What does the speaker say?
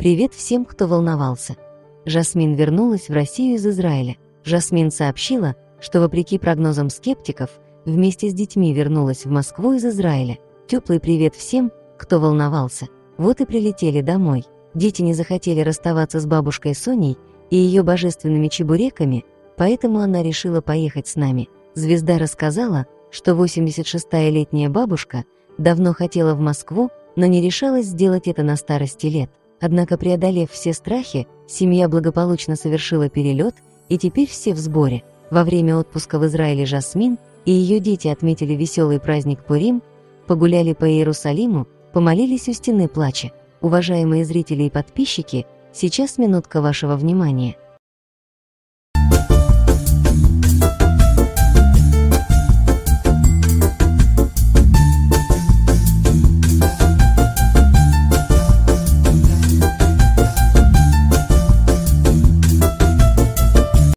Привет всем, кто волновался. Жасмин вернулась в Россию из Израиля. Жасмин сообщила, что вопреки прогнозам скептиков, вместе с детьми вернулась в Москву из Израиля. Теплый привет всем, кто волновался. Вот и прилетели домой. Дети не захотели расставаться с бабушкой Соней и ее божественными чебуреками, поэтому она решила поехать с нами. Звезда рассказала, что 86-я летняя бабушка давно хотела в Москву, но не решалась сделать это на старости лет. Однако, преодолев все страхи, семья благополучно совершила перелет, и теперь все в сборе. Во время отпуска в Израиле Жасмин и ее дети отметили веселый праздник Пурим, погуляли по Иерусалиму, помолились у стены плача. Уважаемые зрители и подписчики, сейчас минутка вашего внимания –